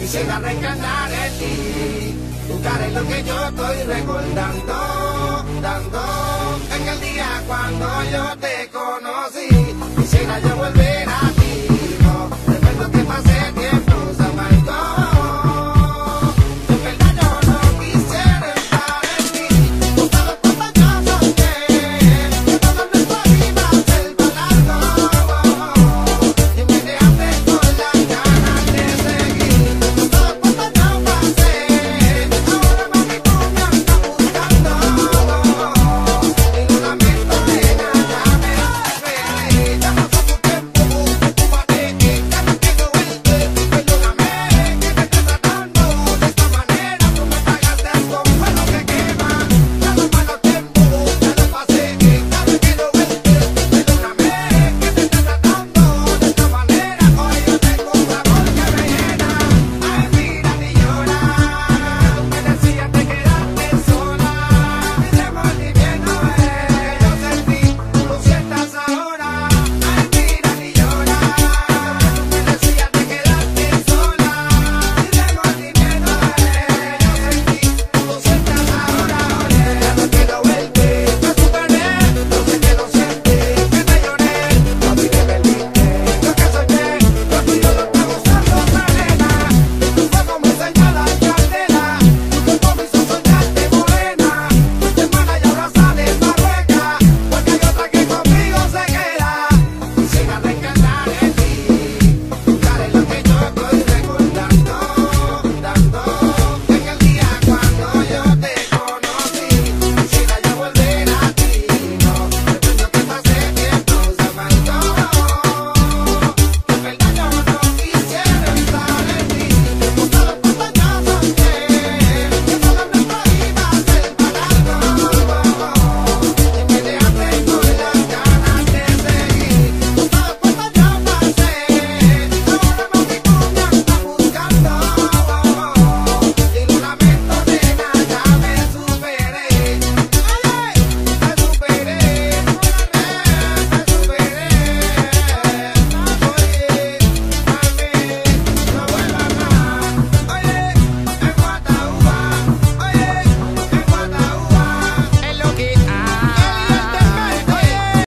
quisiera reencarnar en ti. Tu cara es lo que yo estoy recordando, dando. En el día cuando yo te conocí, quisiera yo volver